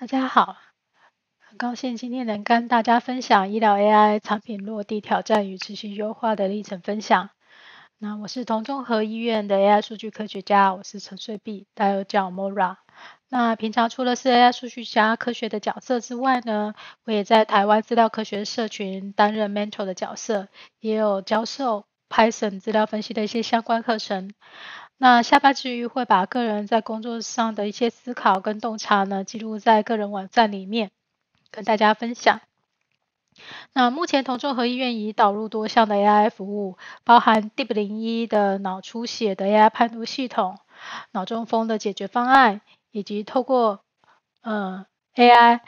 大家好，很高兴今天能跟大家分享医疗 AI 产品落地挑战与持续优化的历程分享。那我是同中和医院的 AI 数据科学家，我是陈穗碧，大家叫 Mora。那平常除了是 AI 数据家科学的角色之外呢，我也在台湾资料科学社群担任 mentor 的角色，也有教授 Python 资料分析的一些相关课程。那下班之余会把个人在工作上的一些思考跟洞察呢，记录在个人网站里面，跟大家分享。那目前同中和医院已导入多项的 AI 服务，包含 Deep 零一的脑出血的 AI 判读系统、脑中风的解决方案，以及透过呃 AI。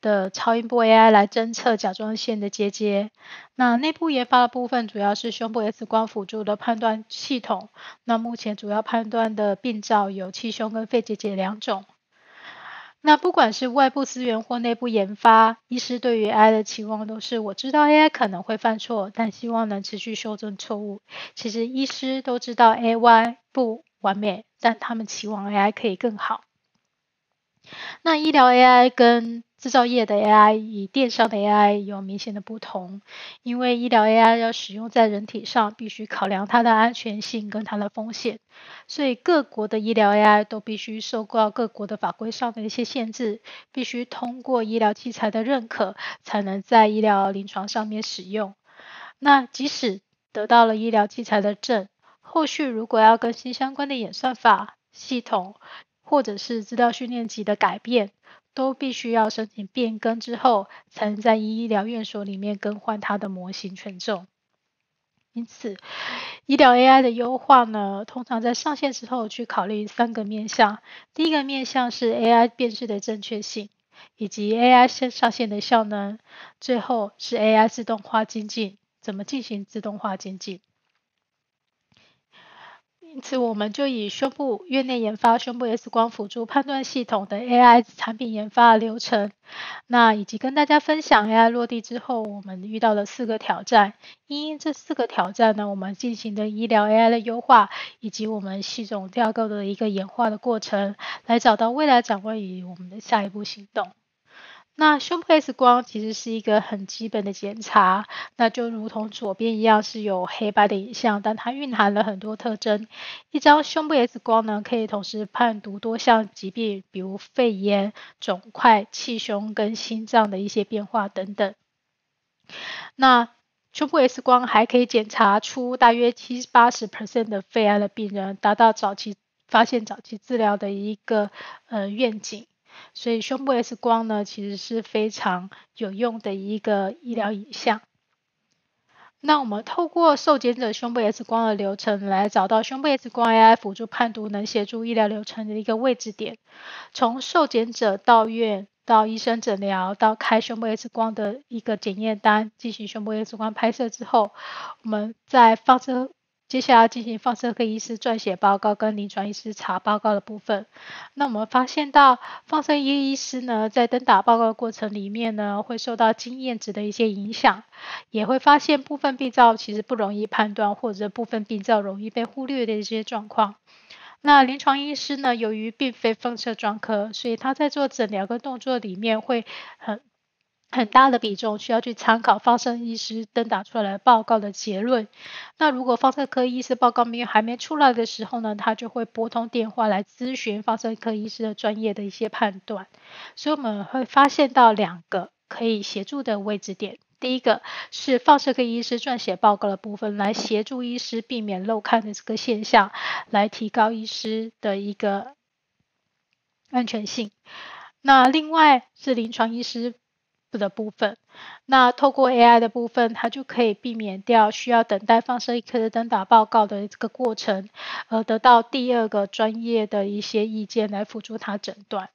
的超音波 AI 来侦测甲状腺的结节。那内部研发的部分主要是胸部 X 光辅助的判断系统。那目前主要判断的病灶有气胸跟肺结节两种。那不管是外部资源或内部研发，医师对于 AI 的期望都是：我知道 AI 可能会犯错，但希望能持续修正错误。其实医师都知道 AI 不完美，但他们期望 AI 可以更好。那医疗 AI 跟制造业的 AI 与电商的 AI 有明显的不同，因为医疗 AI 要使用在人体上，必须考量它的安全性跟它的风险，所以各国的医疗 AI 都必须受到各国的法规上的一些限制，必须通过医疗器材的认可，才能在医疗临床上面使用。那即使得到了医疗器材的证，后续如果要更新相关的演算法系统，或者是资料训练集的改变。都必须要申请变更之后，才能在医疗院所里面更换它的模型权重。因此，医疗 AI 的优化呢，通常在上线之后去考虑三个面向。第一个面向是 AI 辨识的正确性，以及 AI 线上线的效能。最后是 AI 自动化精进，怎么进行自动化精进？因此，我们就以胸部院内研发胸部 X 光辅助判断系统的 AI 产品研发流程，那以及跟大家分享 AI 落地之后，我们遇到的四个挑战。因这四个挑战呢，我们进行的医疗 AI 的优化，以及我们系统架构的一个演化的过程，来找到未来展望与我们的下一步行动。那胸部 X 光其实是一个很基本的检查，那就如同左边一样是有黑白的影像，但它蕴含了很多特征。一张胸部 X 光呢，可以同时判读多项疾病，比如肺炎、肿块、气胸跟心脏的一些变化等等。那胸部 X 光还可以检查出大约七八十 percent 的肺癌的病人，达到早期发现、早期治疗的一个呃愿景。所以胸部 X 光呢，其实是非常有用的一个医疗影像。那我们透过受检者胸部 X 光的流程，来找到胸部 X 光 AI 辅助判读能协助医疗流程的一个位置点。从受检者到院，到医生诊疗，到开胸部 X 光的一个检验单，进行胸部 X 光拍摄之后，我们在放射。接下来进行放射科医师撰写报告跟临床医师查报告的部分。那我们发现到放射医医师呢，在登打报告过程里面呢，会受到经验值的一些影响，也会发现部分病灶其实不容易判断，或者部分病灶容易被忽略的一些状况。那临床医师呢，由于并非放射专科，所以他在做诊疗跟动作里面会很。很大的比重需要去参考放射医师登打出来报告的结论。那如果放射科医师报告没有还没出来的时候呢，他就会拨通电话来咨询放射科医师的专业的一些判断。所以我们会发现到两个可以协助的位置点。第一个是放射科医师撰写报告的部分，来协助医师避免漏看的这个现象，来提高医师的一个安全性。那另外是临床医师。的部分，那透过 AI 的部分，它就可以避免掉需要等待放射科的登打报告的这个过程，而得到第二个专业的一些意见来辅助它诊断。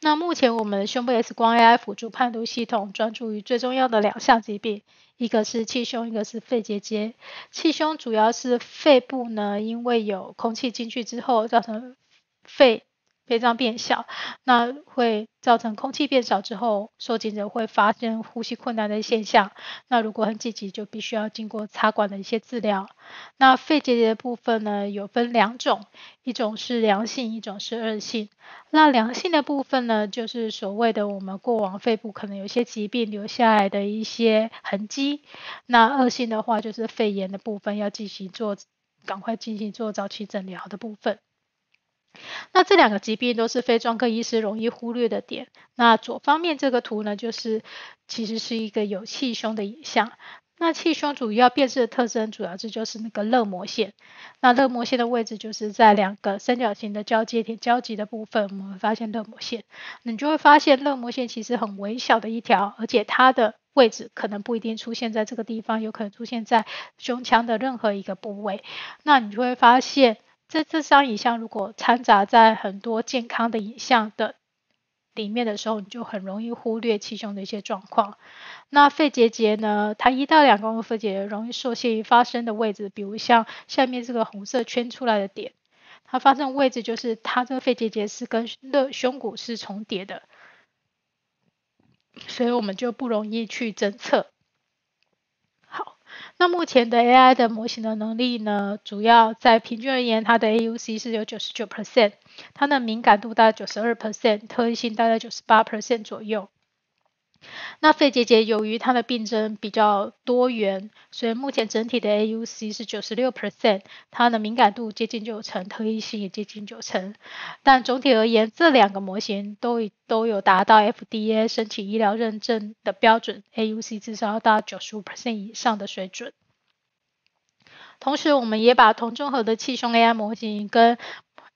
那目前我们的胸部 X 光 AI 辅助判读系统专注于最重要的两项疾病，一个是气胸，一个是肺结节。气胸主要是肺部呢，因为有空气进去之后造成肺肺脏变小，那会造成空气变少之后，受检者会发生呼吸困难的现象。那如果很紧急，就必须要经过插管的一些治疗。那肺结节的部分呢，有分两种，一种是良性，一种是恶性。那良性的部分呢，就是所谓的我们过往肺部可能有些疾病留下来的一些痕迹。那恶性的话，就是肺炎的部分要进行做，赶快进行做早期诊疗的部分。那这两个疾病都是非专科医师容易忽略的点。那左方面这个图呢，就是其实是一个有气胸的影像。那气胸主要辨识的特征，主要这就是那个热膜线。那热膜线的位置就是在两个三角形的交接点交集的部分，我们发现热膜线。你就会发现热膜线其实很微小的一条，而且它的位置可能不一定出现在这个地方，有可能出现在胸腔的任何一个部位。那你就会发现。这这张影像如果掺杂在很多健康的影像的里面的时候，你就很容易忽略气胸的一些状况。那肺结节呢？它一到两公分肺结节容易受限于发生的位置，比如像下面这个红色圈出来的点，它发生位置就是它这个肺结节是跟肋胸骨是重叠的，所以我们就不容易去侦测。那目前的 AI 的模型的能力呢，主要在平均而言，它的 AUC 是有九十九 percent，它的敏感度大概九十二 percent，特异性大概九十八 percent 左右。那肺结节由于它的病症比较多元，所以目前整体的 AUC 是九十六 percent，它的敏感度接近九成，特异性也接近九成。但总体而言，这两个模型都都有达到 FDA 申请医疗认证的标准，AUC 至少要到九十五 percent 以上的水准。同时，我们也把同综合的气胸 AI 模型跟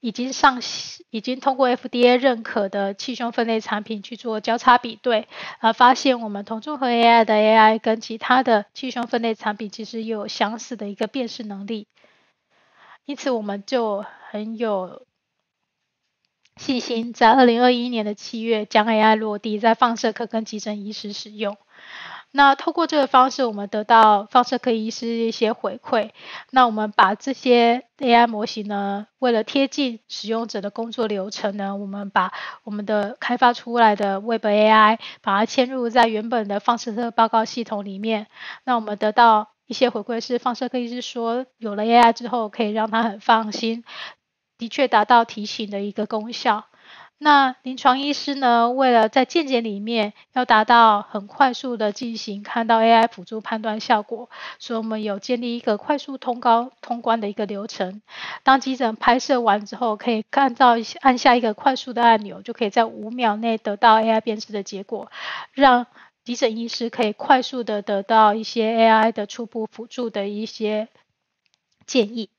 已经上已经通过 FDA 认可的气胸分类产品去做交叉比对，而发现我们同综合 AI 的 AI 跟其他的气胸分类产品其实有相似的一个辨识能力，因此我们就很有信心在二零二一年的七月将 AI 落地在放射科跟急诊医师使用。那透过这个方式，我们得到放射科医师一些回馈。那我们把这些 AI 模型呢，为了贴近使用者的工作流程呢，我们把我们的开发出来的 Web AI 把它嵌入在原本的放射科报告系统里面。那我们得到一些回馈是，放射科医师说，有了 AI 之后，可以让他很放心，的确达到提醒的一个功效。那临床医师呢？为了在健检里面要达到很快速的进行看到 AI 辅助判断效果，所以我们有建立一个快速通高通关的一个流程。当急诊拍摄完之后，可以按照按下一个快速的按钮，就可以在五秒内得到 AI 辨识的结果，让急诊医师可以快速的得到一些 AI 的初步辅助的一些建议。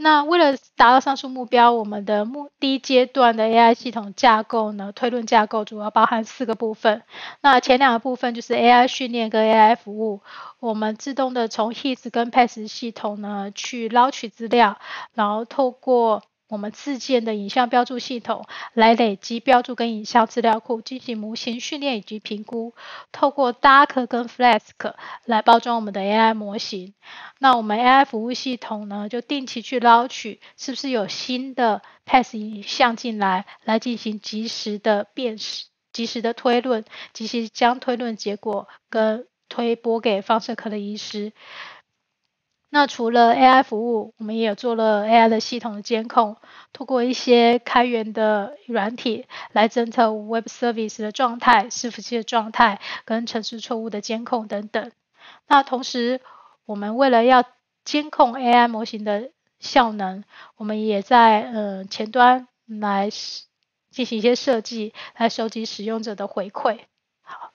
那为了达到上述目标，我们的目第一阶段的 AI 系统架构呢，推论架构主要包含四个部分。那前两个部分就是 AI 训练跟 AI 服务，我们自动的从 HIS 跟 PAS 系统呢去捞取资料，然后透过我们自建的影像标注系统来累积标注跟影像资料库，进行模型训练以及评估。透过 Dark 跟 Flask 来包装我们的 AI 模型。那我们 AI 服务系统呢，就定期去捞取是不是有新的 Pass 影像进来，来进行及时的辨识、及时的推论，及时将推论结果跟推播给放射科的医师。那除了 AI 服务，我们也有做了 AI 的系统的监控，通过一些开源的软体来侦测 Web Service 的状态、伺服器的状态跟程式错误的监控等等。那同时，我们为了要监控 AI 模型的效能，我们也在呃前端来进行一些设计，来收集使用者的回馈。好，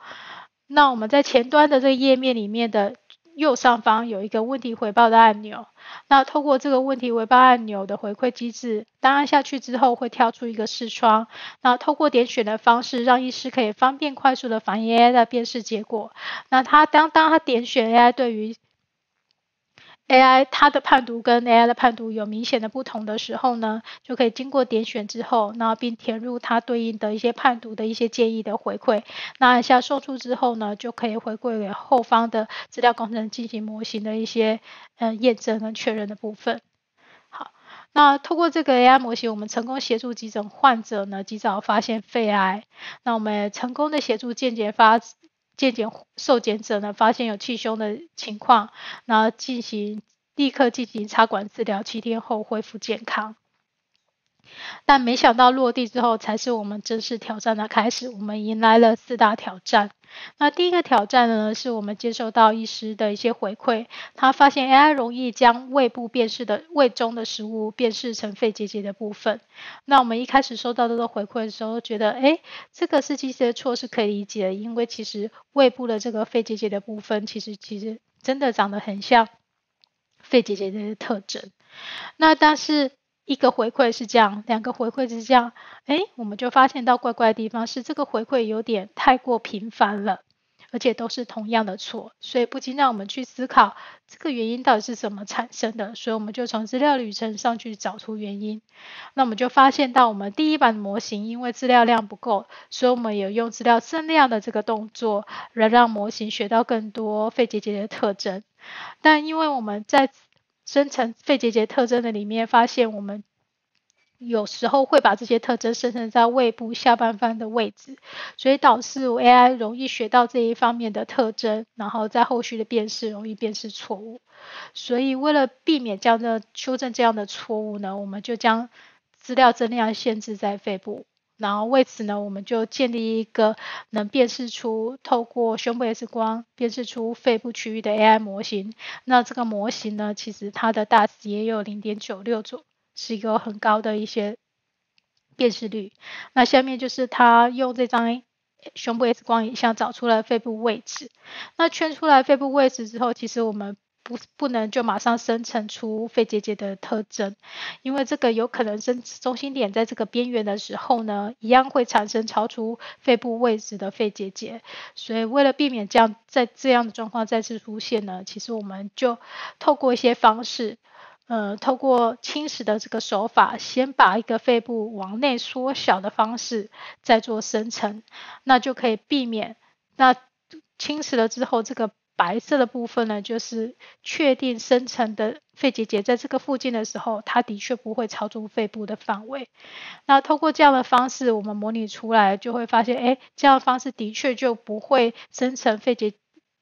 那我们在前端的这个页面里面的。右上方有一个问题回报的按钮，那透过这个问题回报按钮的回馈机制，当按下去之后会跳出一个视窗，那透过点选的方式，让医师可以方便快速的反映 AI 的辨识结果。那他当当他点选 AI 对于 AI 它的判读跟 AI 的判读有明显的不同的时候呢，就可以经过点选之后，那并填入它对应的一些判读的一些建议的回馈。那按下送出之后呢，就可以回馈给后方的资料工程进行模型的一些嗯验证跟确认的部分。好，那透过这个 AI 模型，我们成功协助急诊患者呢及早发现肺癌。那我们成功的协助间接发健检受检者呢发现有气胸的情况，然后进行立刻进行插管治疗，七天后恢复健康。但没想到落地之后，才是我们正式挑战的开始。我们迎来了四大挑战。那第一个挑战呢，是我们接受到医师的一些回馈，他发现 AI 容易将胃部辨识的胃中的食物辨识成肺结节的部分。那我们一开始收到这个回馈的时候，觉得哎，这个是机器的错是可以理解的，因为其实胃部的这个肺结节的部分，其实其实真的长得很像肺结节的特征。那但是。一个回馈是这样，两个回馈是这样，哎，我们就发现到怪怪的地方是这个回馈有点太过频繁了，而且都是同样的错，所以不禁让我们去思考这个原因到底是怎么产生的。所以我们就从资料旅程上去找出原因。那我们就发现到我们第一版模型因为资料量不够，所以我们有用资料增量的这个动作来让模型学到更多肺结节的特征。但因为我们在生成肺结节特征的里面，发现我们有时候会把这些特征生成在胃部下半方的位置，所以导致 AI 容易学到这一方面的特征，然后在后续的辨识容易辨识错误。所以为了避免这样的修正这样的错误呢，我们就将资料增量限制在肺部。然后为此呢，我们就建立一个能辨识出透过胸部 X 光辨识出肺部区域的 AI 模型。那这个模型呢，其实它的大值也有零点九六左，是一个很高的一些辨识率。那下面就是它用这张胸部 X 光影像找出了肺部位置。那圈出来肺部位置之后，其实我们不不能就马上生成出肺结节的特征，因为这个有可能生中心点在这个边缘的时候呢，一样会产生超出肺部位置的肺结节。所以为了避免这样在这样的状况再次出现呢，其实我们就透过一些方式，呃，透过侵蚀的这个手法，先把一个肺部往内缩小的方式再做生成，那就可以避免那侵蚀了之后这个。白色的部分呢，就是确定生成的肺结节在这个附近的时候，它的确不会超出肺部的范围。那通过这样的方式，我们模拟出来就会发现，哎，这样的方式的确就不会生成肺结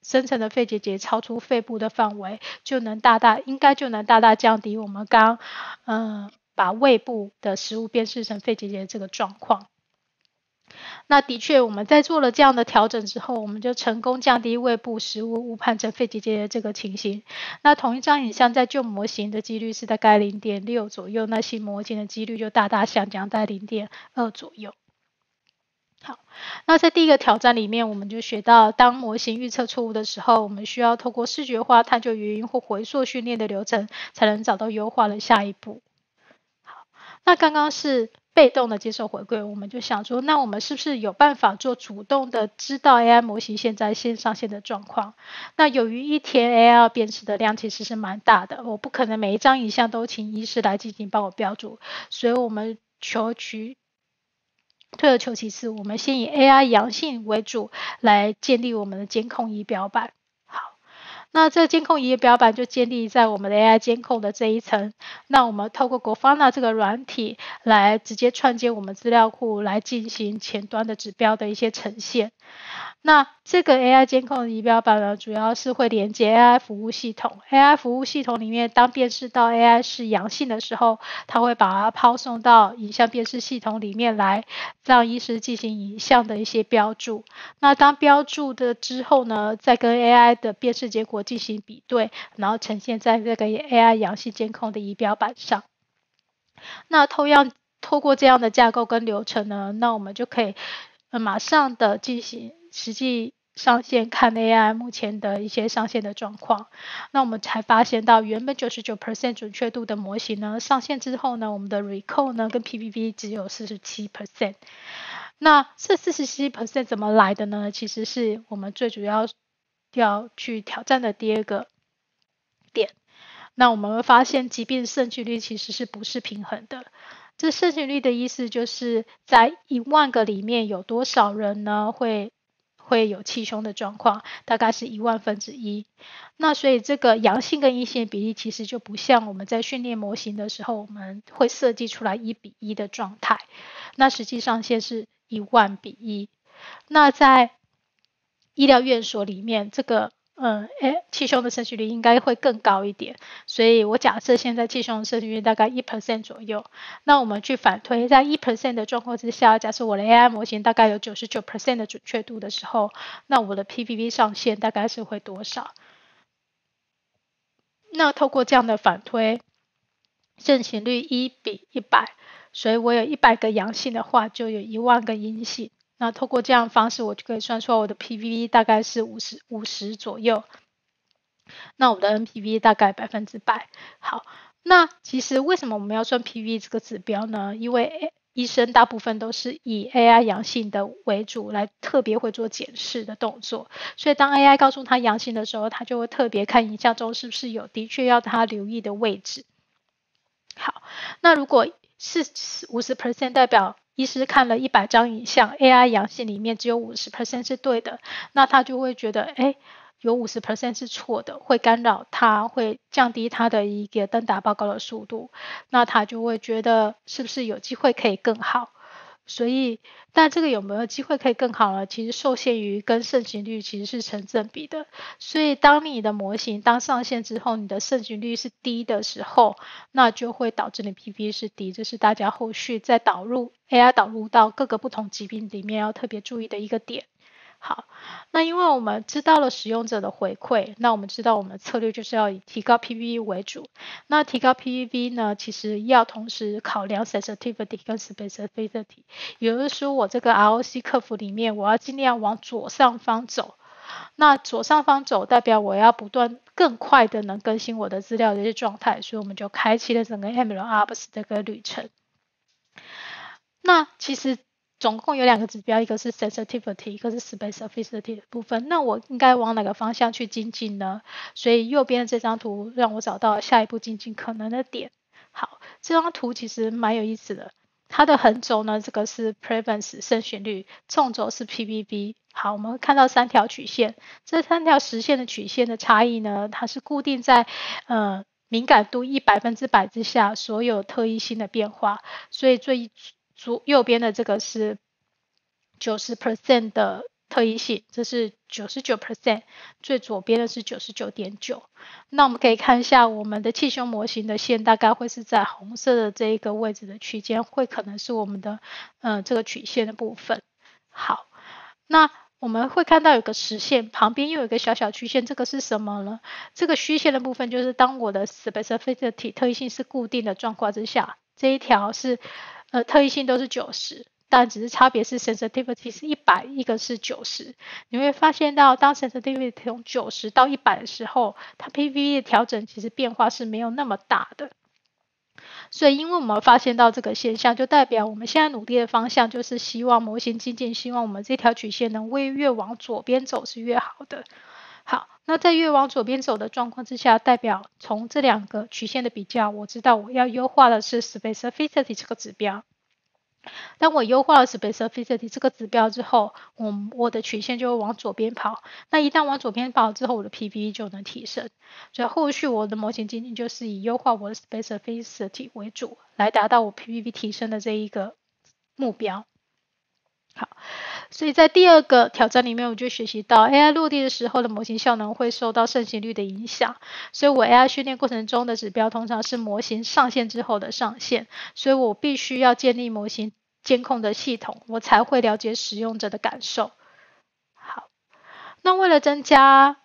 生成的肺结节超出肺部的范围，就能大大应该就能大大降低我们刚嗯把胃部的食物辨识成肺结节这个状况。那的确，我们在做了这样的调整之后，我们就成功降低胃部食物误判成肺结节的这个情形。那同一张影像在旧模型的几率是大概零点六左右，那新模型的几率就大大下降在零点二左右。好，那在第一个挑战里面，我们就学到，当模型预测错误的时候，我们需要透过视觉化探究原因或回溯训练的流程，才能找到优化的下一步。好，那刚刚是。被动的接受回馈，我们就想说，那我们是不是有办法做主动的知道 AI 模型现在线上线的状况？那由于一天 AI 辨识的量其实是蛮大的，我不可能每一张影像都请医师来进行帮我标注，所以我们求取退而求其次，我们先以 AI 阳性为主来建立我们的监控仪表板。那这个监控仪表板就建立在我们的 AI 监控的这一层。那我们透过 Grafana 这个软体来直接串接我们资料库，来进行前端的指标的一些呈现。那这个 AI 监控仪表板呢，主要是会连接 AI 服务系统。AI 服务系统里面，当辨识到 AI 是阳性的时候，它会把它抛送到影像辨识系统里面来，让医师进行影像的一些标注。那当标注的之后呢，再跟 AI 的辨识结果进行比对，然后呈现在这个 AI 阳性监控的仪表板上。那同样透过这样的架构跟流程呢，那我们就可以马上的进行。实际上线看 AI 目前的一些上线的状况，那我们才发现到原本九十九 percent 准确度的模型呢，上线之后呢，我们的 recall 呢跟 PPV 只有四十七 percent。那这四十七 percent 怎么来的呢？其实是我们最主要要去挑战的第二个点。那我们会发现疾病胜去率其实是不是平衡的？这胜去率的意思就是在一万个里面有多少人呢会？会有气胸的状况，大概是一万分之一。那所以这个阳性跟阴性比例其实就不像我们在训练模型的时候，我们会设计出来一比一的状态。那实际上现是一万比一。那在医疗院所里面，这个嗯，哎，气胸的盛行率应该会更高一点。所以我假设现在气胸的盛行率大概一 percent 左右。那我们去反推，在一 percent 的状况之下，假设我的 AI 模型大概有九十九 percent 的准确度的时候，那我的 PPV 上限大概是会多少？那透过这样的反推，盛行率一比一百，所以我有一百个阳性的话，就有一万个阴性。那透过这样方式，我就可以算出来我的 P V 大概是五十五十左右。那我们的 NPV 大概百分之百。好，那其实为什么我们要算 PV 这个指标呢？因为医生大部分都是以 AI 阳性的为主，来特别会做检视的动作。所以当 AI 告诉他阳性的时候，他就会特别看影像中是不是有的确要他留意的位置。好，那如果是五十 percent 代表医师看了一百张影像，AI 阳性里面只有五十 percent 是对的，那他就会觉得，哎。有五十 percent 是错的，会干扰他，会降低他的一个登达报告的速度，那他就会觉得是不是有机会可以更好？所以，但这个有没有机会可以更好呢？其实受限于跟盛行率其实是成正比的。所以，当你的模型当上线之后，你的盛行率是低的时候，那就会导致你 PP 是低，这是大家后续在导入 AI 导入到各个不同疾病里面要特别注意的一个点。好，那因为我们知道了使用者的回馈，那我们知道我们的策略就是要以提高 PPV 为主。那提高 PPV 呢，其实要同时考量 sensitivity 跟 specificity。也就是说，我这个 ROC 客服里面，我要尽量往左上方走。那左上方走，代表我要不断更快的能更新我的资料的一些状态，所以我们就开启了整个 MLOps 这个旅程。那其实。总共有两个指标，一个是 sensitivity，一个是 specificity 的部分。那我应该往哪个方向去精进呢？所以右边的这张图让我找到下一步精进可能的点。好，这张图其实蛮有意思的。它的横轴呢，这个是 prevalence 胜选率，纵轴是 PPV。好，我们会看到三条曲线，这三条实线的曲线的差异呢，它是固定在呃敏感度一百分之百之下所有特异性的变化。所以最左右边的这个是九十 percent 的特异性，这是九十九 percent，最左边的是九十九点九。那我们可以看一下我们的气胸模型的线，大概会是在红色的这一个位置的区间，会可能是我们的嗯这个曲线的部分。好，那我们会看到有个实线，旁边又有一个小小曲线，这个是什么呢？这个虚线的部分就是当我的 specificity 特异性是固定的状况之下，这一条是。呃，特异性都是九十，但只是差别是 sensitivity 是一百，一个是九十。你会发现到，当 sensitivity 从九十到一百的时候，它 PPV 的调整其实变化是没有那么大的。所以，因为我们发现到这个现象，就代表我们现在努力的方向就是希望模型精进，希望我们这条曲线能越越往左边走是越好的。好，那在越往左边走的状况之下，代表从这两个曲线的比较，我知道我要优化的是 specificity 这个指标。当我优化了 specificity 这个指标之后，我我的曲线就会往左边跑。那一旦往左边跑之后，我的 PPV 就能提升。所以后续我的模型仅仅就是以优化我的 specificity 为主，来达到我 PPV 提升的这一个目标。好。所以在第二个挑战里面，我就学习到 AI 落地的时候的模型效能会受到盛行率的影响。所以我 AI 训练过程中的指标通常是模型上线之后的上线，所以我必须要建立模型监控的系统，我才会了解使用者的感受。好，那为了增加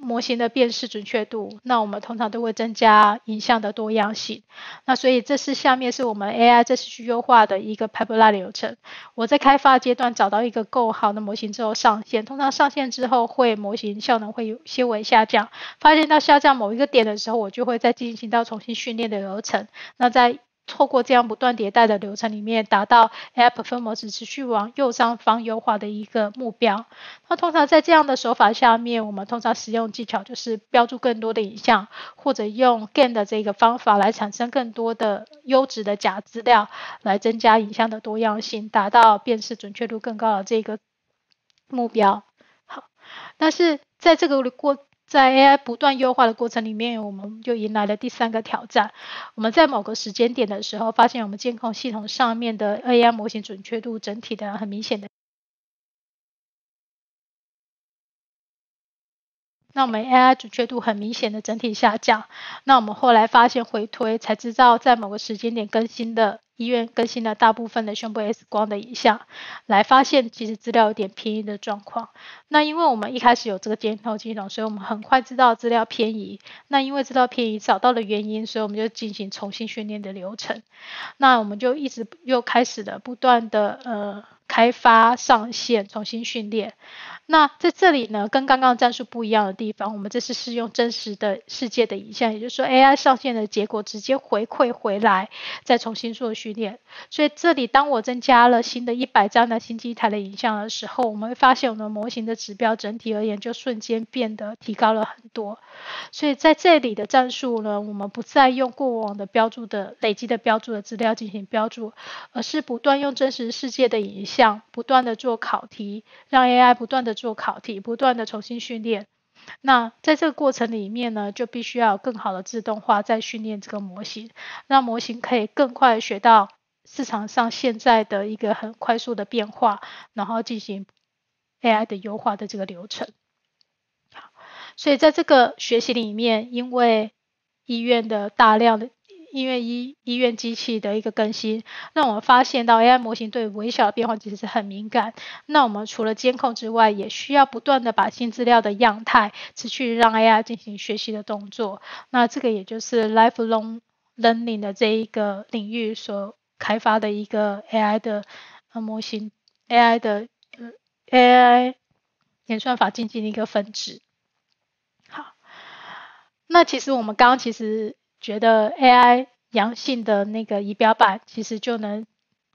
模型的辨识准确度，那我们通常都会增加影像的多样性。那所以这是下面是我们 AI 这次去优化的一个 pipeline 流程。我在开发阶段找到一个够好的模型之后上线，通常上线之后会模型效能会有些微下降，发现到下降某一个点的时候，我就会再进行到重新训练的流程。那在透过这样不断迭代的流程里面，达到 AI performance 持续往右上方优化的一个目标。那通常在这样的手法下面，我们通常使用技巧就是标注更多的影像，或者用 GAN 的这个方法来产生更多的优质的假资料，来增加影像的多样性，达到辨识准确度更高的这个目标。好但是在这个过在 AI 不断优化的过程里面，我们就迎来了第三个挑战。我们在某个时间点的时候，发现我们监控系统上面的 AI 模型准确度整体的很明显的。那我们 AI 准确度很明显的整体下降。那我们后来发现回推才知道，在某个时间点更新的医院更新了大部分的胸部 X 光的影像，来发现其实资料有点偏移的状况。那因为我们一开始有这个监控系统，所以我们很快知道资料偏移。那因为知道偏移，找到了原因，所以我们就进行重新训练的流程。那我们就一直又开始了不断的呃开发上线重新训练。那在这里呢，跟刚刚战术不一样的地方，我们这次是用真实的世界的影像，也就是说 AI 上线的结果直接回馈回来，再重新做训练。所以这里当我增加了新的一百张的新机台的影像的时候，我们会发现我们模型的指标整体而言就瞬间变得提高了很多。所以在这里的战术呢，我们不再用过往的标注的累积的标注的资料进行标注，而是不断用真实世界的影像，不断的做考题，让 AI 不断的。做考题，不断的重新训练。那在这个过程里面呢，就必须要有更好的自动化，在训练这个模型，让模型可以更快学到市场上现在的一个很快速的变化，然后进行 AI 的优化的这个流程。所以在这个学习里面，因为医院的大量的。因为医医院机器的一个更新，让我们发现到 AI 模型对微小的变化其实是很敏感。那我们除了监控之外，也需要不断的把新资料的样态持续让 AI 进行学习的动作。那这个也就是 lifelong learning 的这一个领域所开发的一个 AI 的模型，AI 的呃 AI 演算法进行一个分支。好，那其实我们刚刚其实。觉得 AI 阳性的那个仪表板，其实就能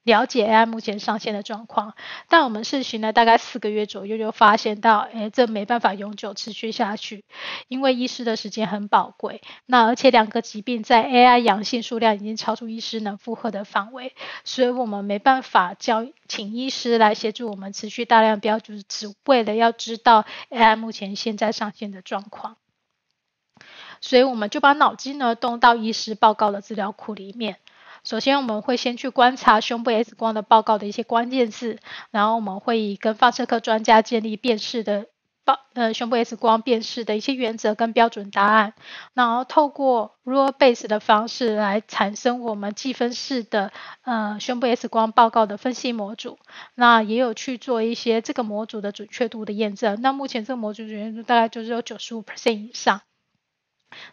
了解 AI 目前上线的状况。但我们试行了大概四个月左右，就发现到，哎，这没办法永久持续下去，因为医师的时间很宝贵。那而且两个疾病在 AI 阳性数量已经超出医师能负荷的范围，所以我们没办法叫请医师来协助我们持续大量标注，只为了要知道 AI 目前现在上线的状况。所以我们就把脑筋呢动到医师报告的资料库里面。首先我们会先去观察胸部 X 光的报告的一些关键字，然后我们会以跟放射科专家建立辨识的报呃胸部 X 光辨识的一些原则跟标准答案，然后透过 rule base 的方式来产生我们计分式的呃胸部 X 光报告的分析模组。那也有去做一些这个模组的准确度的验证。那目前这个模组准确度大概就是有九十五 percent 以上。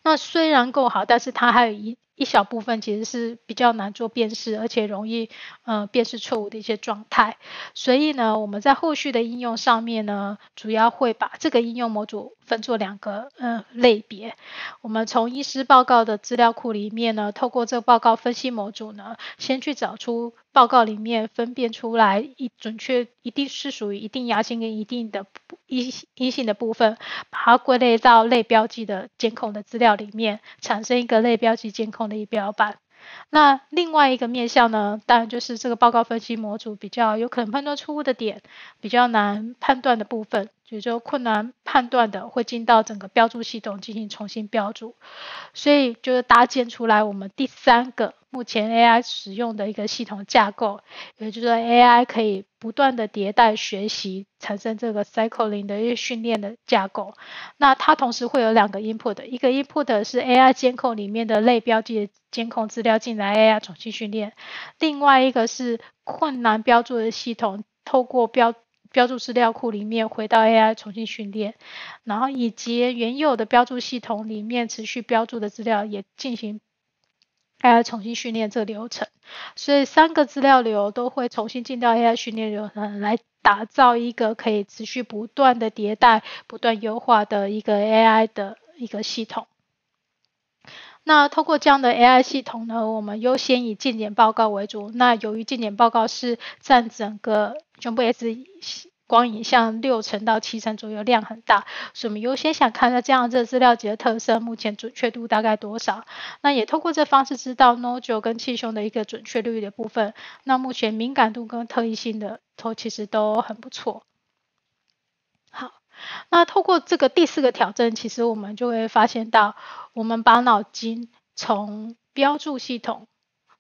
那虽然够好，但是它还有一一小部分其实是比较难做辨识，而且容易呃辨识错误的一些状态。所以呢，我们在后续的应用上面呢，主要会把这个应用模组分作两个呃类别。我们从医师报告的资料库里面呢，透过这个报告分析模组呢，先去找出报告里面分辨出来一准确一定是属于一定阳性跟一定的阴阴性的部分，把它归类到类标记的监控的资料里面，产生一个类标记监控的仪表板。那另外一个面向呢，当然就是这个报告分析模组比较有可能判断错误的点，比较难判断的部分，也就困难判断的，会进到整个标注系统进行重新标注，所以就是搭建出来我们第三个。目前 AI 使用的一个系统架构，也就是说 AI 可以不断的迭代学习，产生这个 cycling 的一个训练的架构。那它同时会有两个 input，一个 input 是 AI 监控里面的类标记监控资料进来 AI 重新训练，另外一个是困难标注的系统，透过标标注资料库里面回到 AI 重新训练，然后以及原有的标注系统里面持续标注的资料也进行。AI 重新训练这个流程，所以三个资料流都会重新进到 AI 训练流程，来打造一个可以持续不断的迭代、不断优化的一个 AI 的一个系统。那通过这样的 AI 系统呢，我们优先以健检报告为主。那由于健检报告是占整个全部 S。光影像六成到七成左右，量很大，所以我们优先想看下这样这资料集的特色，目前准确度大概多少？那也通过这方式知道，No 九跟气胸的一个准确率的部分。那目前敏感度跟特异性的都其实都很不错。好，那透过这个第四个挑战，其实我们就会发现到，我们把脑筋从标注系统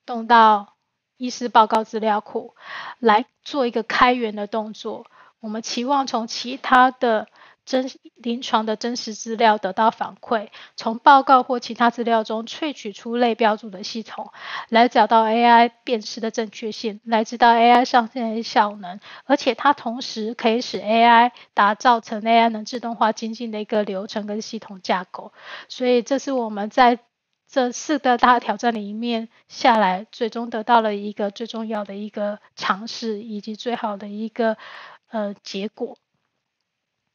动到医师报告资料库来做一个开源的动作。我们期望从其他的真临床的真实资料得到反馈，从报告或其他资料中萃取出类标注的系统，来找到 AI 辨识的正确性，来知道 AI 上线的效能，而且它同时可以使 AI 打造成 AI 能自动化精进的一个流程跟系统架构。所以这是我们在这四个大挑战里面下来，最终得到了一个最重要的一个尝试，以及最好的一个呃结果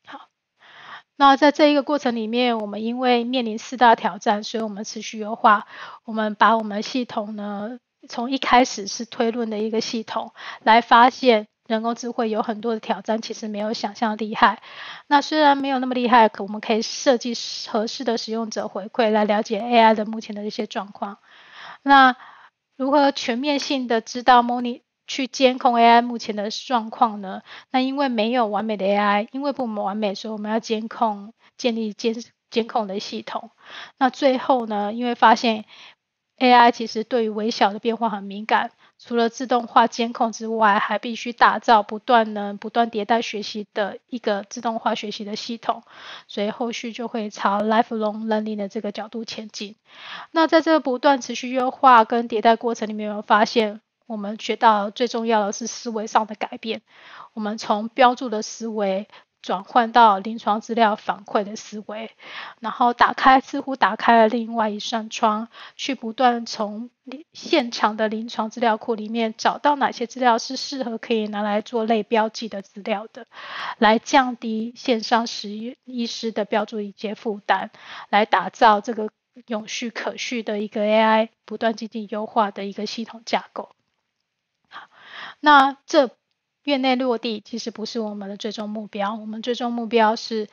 好。那在这一个过程里面，我们因为面临四大挑战，所以我们持续优化。我们把我们系统呢，从一开始是推论的一个系统，来发现人工智慧有很多的挑战，其实没有想象厉害。那虽然没有那么厉害，可我们可以设计合适的使用者回馈，来了解 AI 的目前的一些状况。那如何全面性的知道 Moni？去监控 AI 目前的状况呢？那因为没有完美的 AI，因为不完美，所以我们要监控、建立监监控的系统。那最后呢，因为发现 AI 其实对于微小的变化很敏感，除了自动化监控之外，还必须打造不断呢不断迭代学习的一个自动化学习的系统。所以后续就会朝 lifelong learning 的这个角度前进。那在这个不断持续优化跟迭代过程里面，有没有发现？我们学到最重要的是思维上的改变。我们从标注的思维转换到临床资料反馈的思维，然后打开似乎打开了另外一扇窗，去不断从现场的临床资料库里面找到哪些资料是适合可以拿来做类标记的资料的，来降低线上实医师的标注一些负担，来打造这个永续可续的一个 AI 不断进行优化的一个系统架构。那这院内落地其实不是我们的最终目标，我们最终目标是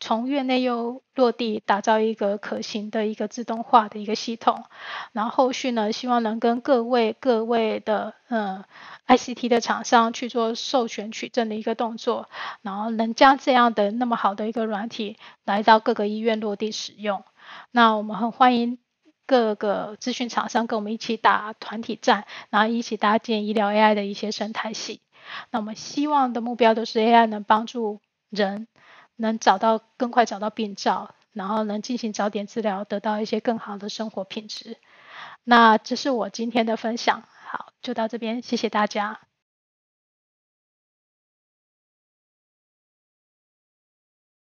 从院内又落地，打造一个可行的一个自动化的一个系统。然后后续呢，希望能跟各位各位的呃 ICT 的厂商去做授权取证的一个动作，然后能将这样的那么好的一个软体来到各个医院落地使用。那我们很欢迎。各个咨询厂商跟我们一起打团体战，然后一起搭建医疗 AI 的一些生态系。那我们希望的目标都是 AI 能帮助人能找到更快找到病灶，然后能进行早点治疗，得到一些更好的生活品质。那这是我今天的分享，好，就到这边，谢谢大家。